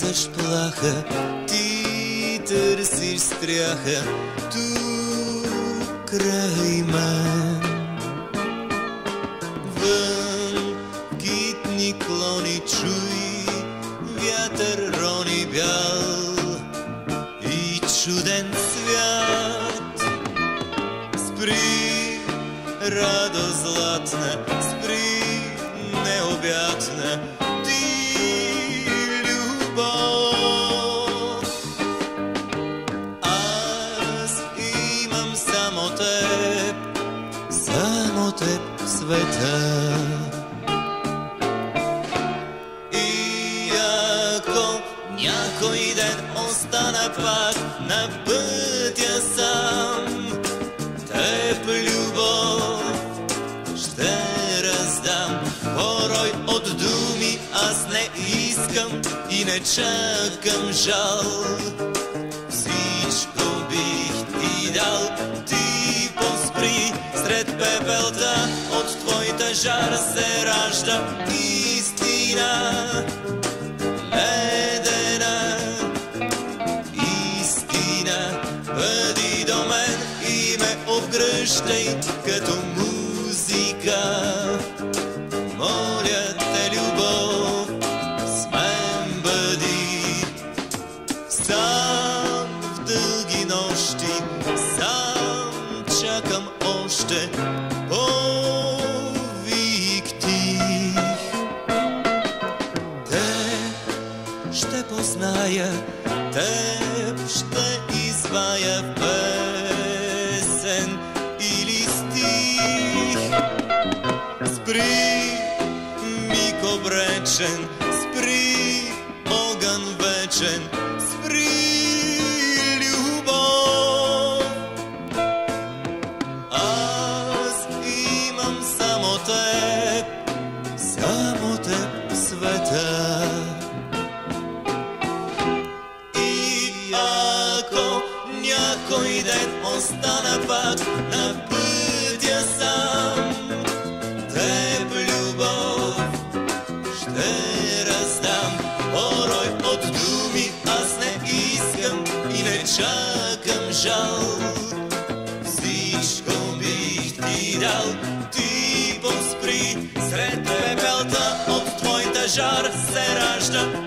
търсиш плаха, ти търсиш стряха, тук край мен. Вън китни клони чуй, вятър рони бял и чуден свят. Спри, радост златна, спри, необятна, света. И ако някой ден остана пак на пътя сам, теб любов ще раздам. Порой от думи аз не искам и не чакам жал. Всичко бих ти дал, ти поспри сред пепелта, жар се ражда истина. Ледена истина, бъди до мен и ме обгръщай като музика. Моля те, любов, с мен бъди. Сам в дълги нощи, сам чакам още ще позная, теб ще извая в песен или стих. Спри, миг обречен, спри, огън вечен, И ако някой ден остана пак на пътя сам, теб любов ще раздам. Порой от думи аз не искам и не чакам жал. Всичко бих ти дал, ти поспри, сред пепелта от твоята жар се ражда